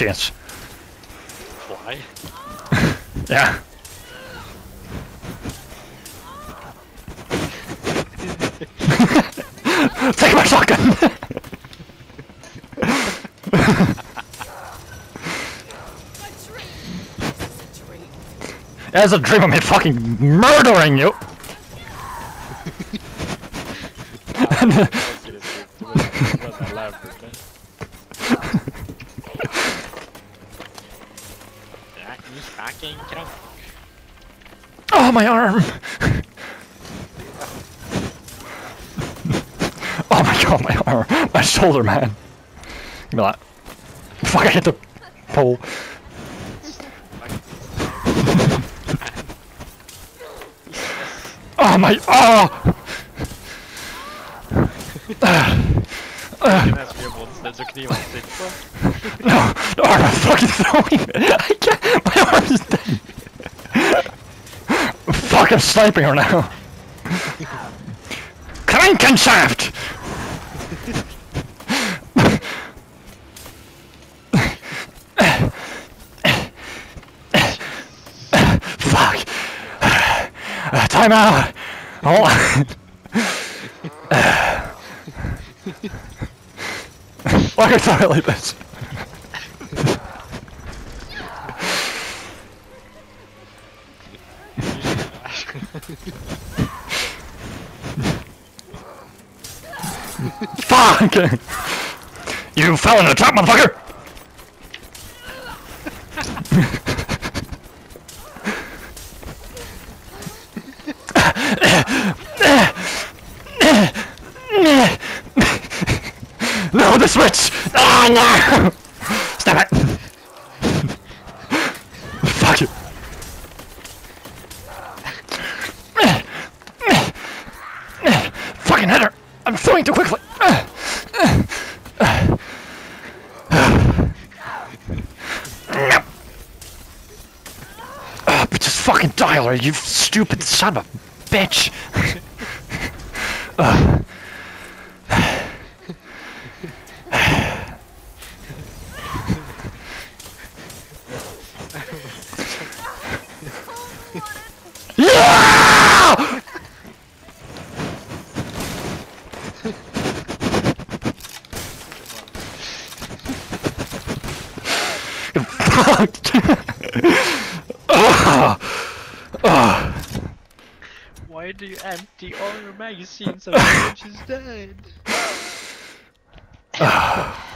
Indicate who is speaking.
Speaker 1: chance.
Speaker 2: Fly?
Speaker 1: Yeah. Take my shotgun! As a dream of me fucking murdering you!
Speaker 2: It's good. Det var- det var där lärbruken. Räkningsbacken kram.
Speaker 1: Oh, my arm! oh my god, my arm! My shoulder, man! Give me that. Fuck, I hit the pole. Oh my, oh!
Speaker 2: Den här spelmonstret så knivar han sig på.
Speaker 1: No, the arm, I'm fucking throwing it! I can't, Fuck, I'm sniping her now! Krankenshaft! Fuck! Uh, time out! On! Why can I it like this? Fuck! You fell in the trap, motherfucker! No, the switch! Ah, no! Stop it! Fucking hit! I'm throwing too quickly! No. Ah, but just fucking dial her, you stupid son of a bitch! Ugh. Fucked. Ah. Ah.
Speaker 2: Why do you empty all your magazines so much is dead?
Speaker 1: Ah.